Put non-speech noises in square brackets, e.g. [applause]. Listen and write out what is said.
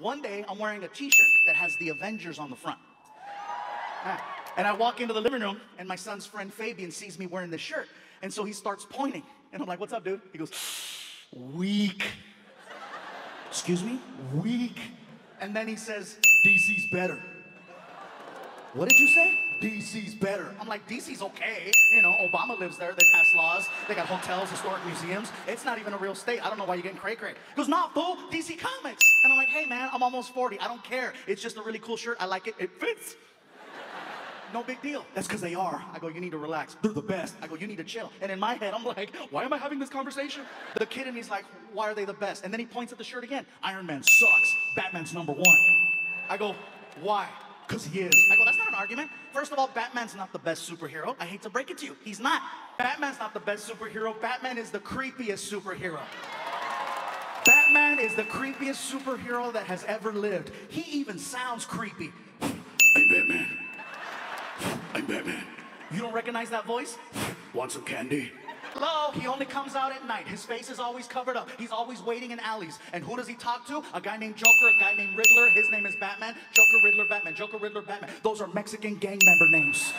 One day, I'm wearing a t-shirt that has the Avengers on the front. Ah, And I walk into the living room, and my son's friend Fabian sees me wearing this shirt. And so he starts pointing. And I'm like, what's up, dude? He goes, weak. Excuse me? Weak. And then he says, DC's better. What did you say? DC's better. I'm like, DC's okay. You know, Obama lives there. They pass laws. They got hotels, historic museums. It's not even a real state. I don't know why you're getting cray cray. He goes, not fool, DC Comics. And I'm like, hey man, I'm almost 40. I don't care. It's just a really cool shirt. I like it. It fits. [laughs] No big deal. That's because they are. I go, you need to relax. They're the best. I go, you need to chill. And in my head, I'm like, why am I having this conversation? The kid in me's like, why are they the best? And then he points at the shirt again. Iron Man sucks. Batman's number one. I go, why? Because he is. I go, that's not an argument. First of all, Batman's not the best superhero. I hate to break it to you. He's not. Batman's not the best superhero. Batman is the creepiest superhero. Batman is the creepiest superhero that has ever lived. He even sounds creepy. I'm Batman. I'm Batman. You don't recognize that voice? Want some candy? He only comes out at night. His face is always covered up. He's always waiting in alleys. And who does he talk to? A guy named Joker, a guy named Riddler. His name is Batman. Joker, Riddler, Batman. Joker, Riddler, Batman. Those are Mexican gang member names.